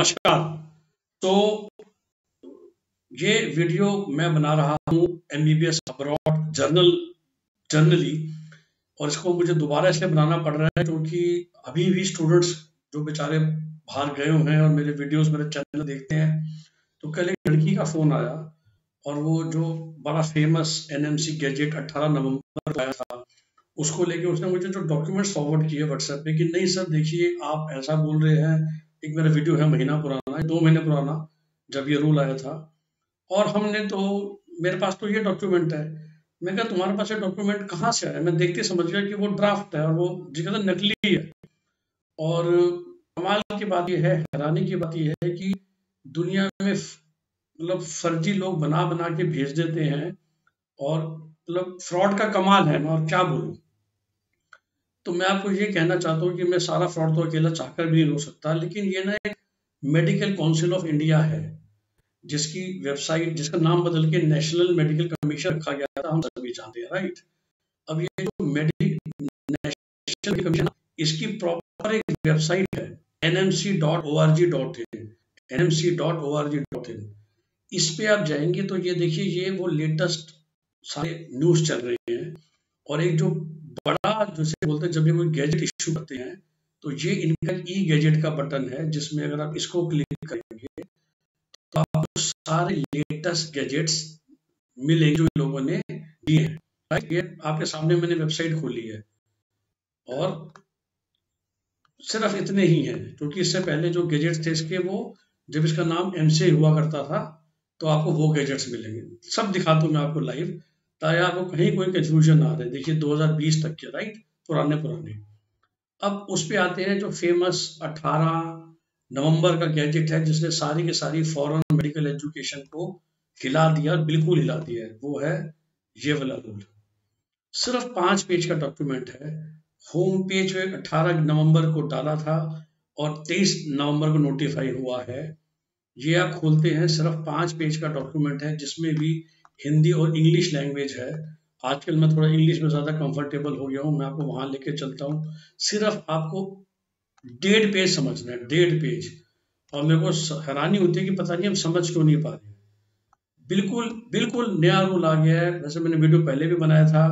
नमस्कार तो ये वीडियो मैं बना रहा हूँ M B B S abroad general generally और इसको मुझे दोबारा इसलिए बनाना पड़ रहा है क्योंकि अभी भी स्टूडेंट्स जो बेचारे बाहर गए हुए हैं और मेरे वीडियोस मेरे चैनल देखते हैं तो कल एक लड़की का फ़ोन आया और वो जो बड़ा famous N M C gazette अट्ठारह नवंबर आया था, उसको लेके उसने मुझे जो डॉक्यूमेंट्स फॉरवर्ड किए व्हाट्सएप पे कि, नहीं सर देखिए, आप ऐसा बोल रहे हैं एक मेरा वीडियो है महीना पुराना, दो महीने पुराना, जब ये रूल आया था। और हमने तो मेरे पास तो ये डॉक्यूमेंट है। मैं कहा, तुम्हारे पास ये डॉक्यूमेंट कहाँ से आया? मैं देखते समझ गया कि वो ड्राफ्ट है और वो ज़िक्र नकली है। और कमाल की बात यह है, हैरानी की बात यह है कि दुनिया में मतलब फर्जी लोग बना बना के भेज देते हैं और मतलब फ्रॉड का कमाल है, मैं और क्या बोलूँ? तो मैं आपको ये कहना चाहता हूँ कि मैं सारा फ्रॉड तो अकेला चाहकर भी नहीं हो सकता, लेकिन ये ना एक मेडिकल काउंसिल ऑफ़ इंडिया है, जिसकी वेबसाइट जिसका नाम बदल के नेशनल मेडिकल कमीशन रखा गया था, हम सभी जानते हैं राइट अब ये जो मेडिकल कमीशन इसकी प्रॉपर एक वेबसाइट है nmc.org.in nmc.org.in इस पे आप जाएँगे तो ये देखिए, ये वो लेटेस्ट सारे न्यूज़ चल रहे हैं, और एक जो बड़ा जैसे बोलते हैं, जब ये कोई गैजेट इश्यू करते हैं तो ये इनका ई गैजेट का बटन है, जिसमें अगर आप इसको क्लिक करेंगे तो आपको सारे लेटेस्ट गैजेट्स मिलेंगे जो लोगों ने दिए ये आपके सामने मैंने वेबसाइट खोली है। और सिर्फ़ इतने ही हैं, क्योंकि इससे पहले जो गैजेट्स थे इसके, वो जब इसका नाम एम हुआ करता था तो आपको वो गैजेट्स मिलेंगे। सब दिखाता हूँ मैं आपको लाइव ताकि आपको कहीं कोई कंफ्यूजन ना रहे देखिए 2020 तक के राइट पुराने पुराने। अब उस पे आते हैं जो फ़ेमस 18 नवंबर का गैजेट है, जिसने सारी की सारी फॉरेन मेडिकल एजुकेशन को हिला दिया बिल्कुल हिला दिया है। वो है ये वाला रूल सिर्फ़ पाँच पेज का डॉक्यूमेंट है। होम पेज पे 18 नवंबर को डाला था और 23 नवंबर को नोटिफाई हुआ है। ये आप खोलते हैं, सिर्फ़ पाँच पेज का डॉक्यूमेंट है, जिसमें भी हिंदी और इंग्लिश लैंग्वेज है। आजकल मैं थोड़ा इंग्लिश में ज़्यादा कंफर्टेबल हो गया हूँ, मैं आपको वहाँ लेके चलता हूँ। सिर्फ़ आपको डेढ़ पेज समझना है डेढ़ पेज और मेरे को हैरानी होती है कि पता नहीं हम समझ क्यों नहीं पा रहे बिल्कुल बिल्कुल नया रूल आ गया है। वैसे मैंने वीडियो पहले भी बनाया था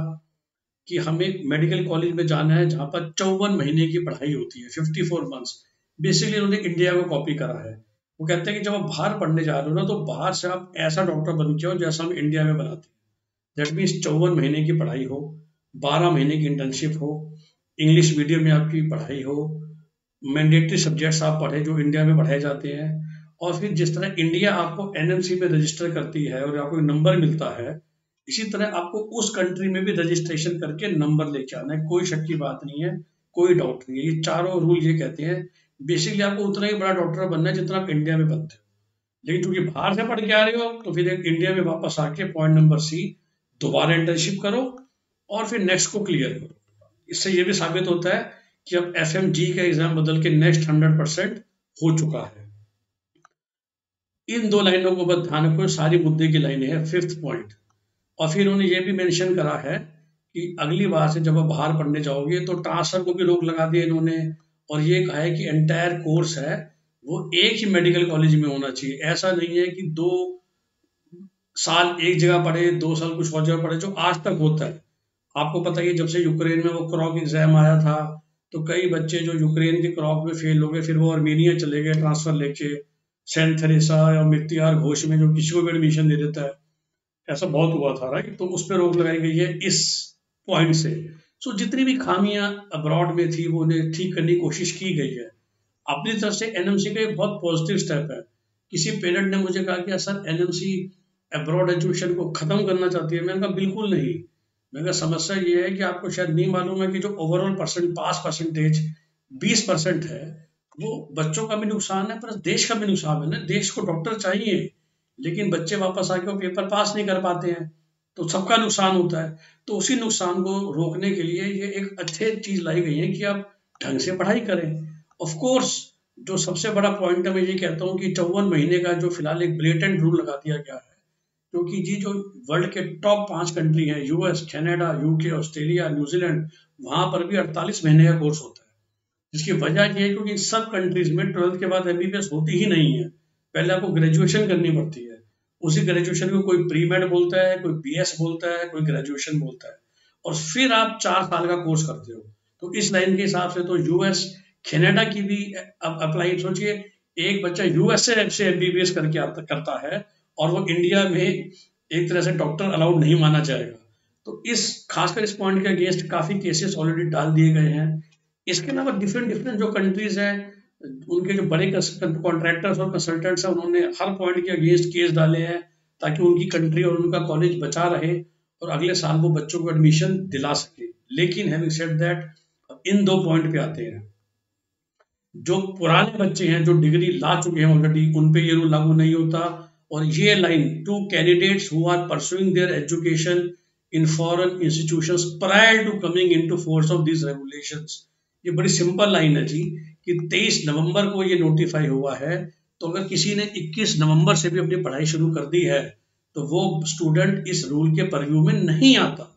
कि हमें मेडिकल कॉलेज में जाना है, जहाँ पर चौवन महीने की पढ़ाई होती है फिफ्टी फोर मंथ्स बेसिकली उन्होंने इंडिया को कॉपी करा है। वो कहते हैं कि जब आप बाहर पढ़ने जा रहे हो ना तो बाहर से आप ऐसा डॉक्टर बन हो जैसा हम इंडिया में बनाते हैं। दैट मीन्स चौवन महीने की पढ़ाई हो, बारह महीने की इंटर्नशिप हो इंग्लिश मीडियम में आपकी पढ़ाई हो मैंडेटरी सब्जेक्ट्स आप पढ़े जो इंडिया में पढ़ाए जाते हैं, और फिर जिस तरह इंडिया आपको एनएमसी में रजिस्टर करती है और आपको नंबर मिलता है, इसी तरह आपको उस कंट्री में भी रजिस्ट्रेशन करके नंबर लेके आना है। कोई शक की बात नहीं है, कोई डाउट नहीं है। ये चारों रूल ये कहते हैं बेसिकली आपको उतना ही बड़ा डॉक्टर बनना है जितना आप इंडिया में बनते हो। लेकिन चूँकि बाहर से पढ़ के आ रहे हो तो फिर इंडिया में वापस आके पॉइंट नंबर सी दोबारा इंटर्नशिप करो और फिर नेक्स्ट को क्लियर करो। इससे यह भी साबित होता है कि अब एफएमजी का एग्ज़ाम बदल के नेक्स्ट हंड्रेड परसेंट हो चुका है। इन दो लाइनों को बस ध्यान रखो, सारी मुद्दे की लाइनें हैं फिफ्थ पॉइंट और फिर उन्होंने ये भी मेंशन करा है कि अगली बार से जब आप बाहर पढ़ने जाओगे तो ट्रांसफ़र को भी रोक लगा दिया इन्होंने। और ये कहा है कि एंटायर कोर्स है, वो एक ही मेडिकल कॉलेज में होना चाहिए। ऐसा नहीं है कि दो साल एक जगह पढ़े, दो साल कुछ और जगह पढ़े, जो आज तक होता है। आपको पता है जब से यूक्रेन में वो क्रॉक एग्ज़ाम आया था तो कई बच्चे जो यूक्रेन के क्रॉक में फेल हो गए, फिर वो अर्मीनिया चले गए ट्रांसफ़र लेके, सेंट थेरेसा या मिर्तियार घोष में, जो किसी को भी एडमिशन दे देता है। ऐसा बहुत हुआ था राइट तो उस पर रोक लगाई गई है इस पॉइंट से। सो जितनी भी खामियाँ अब्रॉड में थी, वो उन्हें ठीक करने की कोशिश की गई है। अपनी तरफ़ से एनएमसी का एक बहुत पॉजिटिव स्टेप है। किसी पेरेंट ने मुझे कहा कि सर एनएमसी अब्रॉड एजुकेशन को खत्म करना चाहती है। मैंने कहा, बिल्कुल नहीं। मैंने कहा, समस्या ये है कि आपको शायद नहीं मालूम है कि जो ओवरऑल परसेंट पास परसेंटेज बीस परसेंट है, वो बच्चों का भी नुकसान है, पर देश का भी नुकसान है ना? देश को डॉक्टर चाहिए। लेकिन बच्चे वापस आके वो पेपर पास नहीं कर पाते हैं। तो सबका नुकसान होता है। तो उसी नुकसान को रोकने के लिए ये एक अच्छे चीज़ लाई गई है कि आप ढंग से पढ़ाई करें। ऑफ़ कोर्स जो सबसे बड़ा पॉइंट है, मैं ये कहता हूँ कि चौवन महीने का जो फ़िलहाल एक ब्लेटेंट रूल लगा दिया गया है, क्योंकि जी जो वर्ल्ड के टॉप पाँच कंट्री हैं US Canada UK Australia New Zealand वहाँ पर भी 48 महीने का कोर्स होता है। जिसकी वजह यह है क्योंकि सब कंट्रीज़ में ट्वेल्थ के बाद एमबीबीएस होती ही नहीं है। पहले आपको ग्रेजुएशन करनी पड़ती है। उसी ग्रेजुएशन को कोई प्री मेड बोलता है, कोई बीएस बोलता है, कोई ग्रेजुएशन बोलता है। और फिर आप चार साल का कोर्स करते हो। तो इस लाइन के हिसाब से तो यूएस कनाडा की भी अप्लाई सोचिए, एक बच्चा यूएसए से एमबीबीएस करके आता, करता है, और वो इंडिया में एक तरह से डॉक्टर अलाउड नहीं माना जाएगा। तो इस खासकर इस पॉइंट के अगेंस्ट काफ़ी केसेस ऑलरेडी डाल दिए गए हैं। इसके अलावा डिफरेंट डिफरेंट जो कंट्रीज़ हैं उनके जो बड़े कॉन्ट्रैक्टर्स और कंसल्टेंट्स हैं, उन्होंने हर पॉइंट के अगेंस्ट केस डाले हैं, ताकि उनकी कंट्री और उनका कॉलेज बचा रहे और अगले साल वो बच्चों को एडमिशन दिला सके। लेकिन हैविंग सेड दैट इन दो पॉइंट पे आते हैं। जो पुराने बच्चे हैं, जो डिग्री ला चुके हैं ऑलरेडी उन पे ये रूल लागू नहीं होता। और ये line to candidates who are pursuing their education in foreign institutions prior to coming into force of this regulations ये बड़ी सिंपल लाइन है जी। कि 23 नवंबर को ये नोटिफाई हुआ है तो अगर किसी ने 21 नवंबर से भी अपनी पढ़ाई शुरू कर दी है तो वो स्टूडेंट इस रूल के परव्यू में नहीं आता।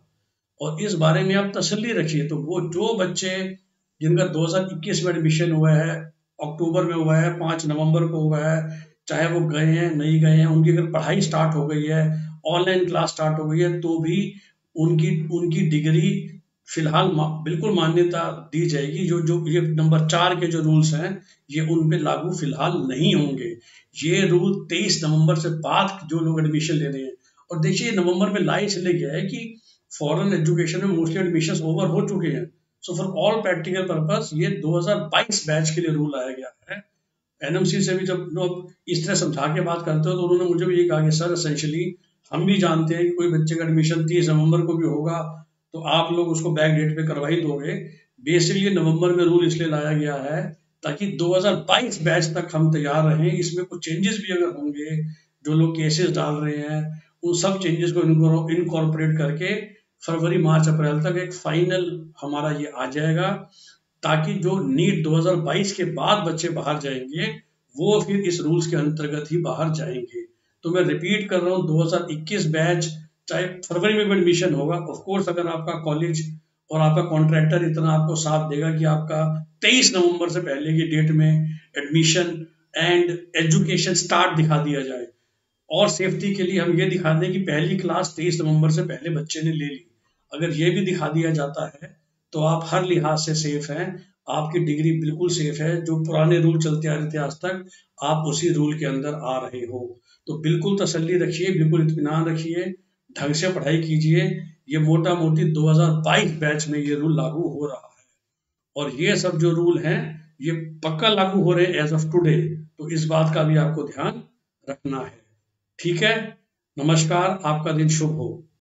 और इस बारे में आप तसल्ली रखिए तो वो जो बच्चे जिनका 2021 में एडमिशन हुआ है, अक्टूबर में हुआ है, पाँच नवंबर को हुआ है, चाहे वो गए हैं, नहीं गए हैं, उनकी अगर पढ़ाई स्टार्ट हो गई है ऑनलाइन क्लास स्टार्ट हो गई है तो भी उनकी उनकी डिग्री फ़िलहाल मा, बिल्कुल मान्यता दी जाएगी। जो जो ये नंबर चार के जो रूल्स हैं ये उन पे लागू फ़िलहाल नहीं होंगे। ये रूल तेईस नवंबर से बाद जो लोग एडमिशन ले रहे हैं। और देखिए नवंबर में लाई चले गया है कि फॉरेन एजुकेशन में मोस्टली एडमिशन ओवर हो चुके हैं। So for all practical purpose ये 2022 बैच के लिए रूल लाया गया है। एनएमसी से भी जब लोग इस तरह समझा के बात करते हो तो उन्होंने मुझे भी ये कहा कि सर असेंशली हम भी जानते हैं कि कोई बच्चे का एडमिशन तीस नवंबर को भी होगा तो आप लोग उसको बैक डेट पे करवा ही दोगे। बेसिकली नवंबर में रूल इसलिए लाया गया है ताकि 2022 बैच तक हम तैयार रहें। इसमें कुछ चेंजेस भी अगर होंगे, जो लोग केसेस डाल रहे हैं, उन सब चेंजेस को इनकॉर्पोरेट करके फरवरी, मार्च, अप्रैल तक एक फाइनल हमारा ये आ जाएगा ताकि जो नीट 2022 के बाद बच्चे बाहर जाएँगे, वो फिर इस रूल्स के अंतर्गत ही बाहर जाएँगे। तो मैं रिपीट कर रहा हूँ 2021 बैच चाहे फरवरी में भी एडमिशन होगा ऑफ़ कोर्स अगर आपका कॉलेज और आपका कॉन्ट्रैक्टर इतना आपको साथ देगा कि आपका 23 नवंबर से पहले की डेट में एडमिशन एंड एजुकेशन स्टार्ट दिखा दिया जाए। और सेफ्टी के लिए हम ये दिखा दें कि पहली क्लास 23 नवंबर से पहले बच्चे ने ले ली। अगर ये भी दिखा दिया जाता है तो आप हर लिहाज से सेफ़ हैं, आपकी डिग्री बिल्कुल सेफ़ है, जो पुराने रूल चलते आ रहे थे आज तक, आप उसी रूल के अंदर आ रहे हो। तो बिल्कुल तसल्ली रखिए, बिल्कुल इतमान रखिए ढंग से पढ़ाई कीजिए। ये मोटा मोटी 2022 बैच में ये रूल लागू हो रहा है। और ये सब जो रूल हैं, ये पक्का लागू हो रहे एज ऑफ़ टुडे तो इस बात का भी आपको ध्यान रखना है। ठीक है? नमस्कार, आपका दिन शुभ हो।